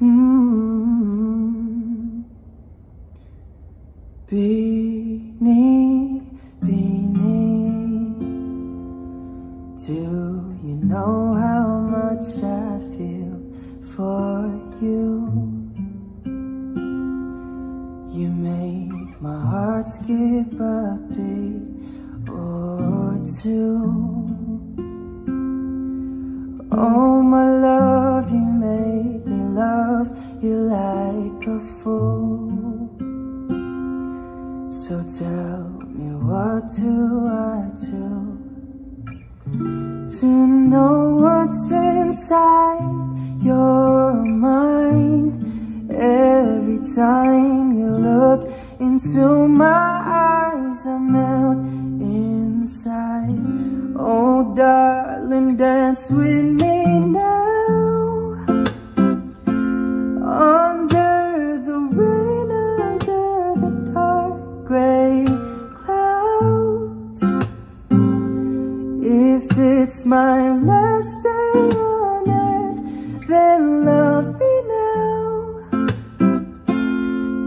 Mm. Beanie, Beanie, do you know how much I feel for you? You make my heart skip a beat or two. Oh, my fool. So tell me, what do I do to know what's inside your mind? Every time you look into my eyes, I melt inside. Oh, darling, dance with me now. If it's my last day on earth, then love me now.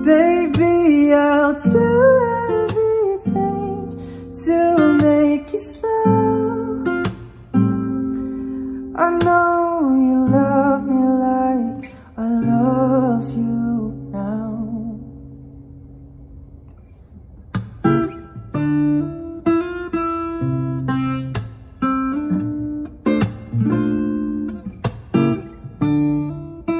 Baby, I'll do everything to make you smile.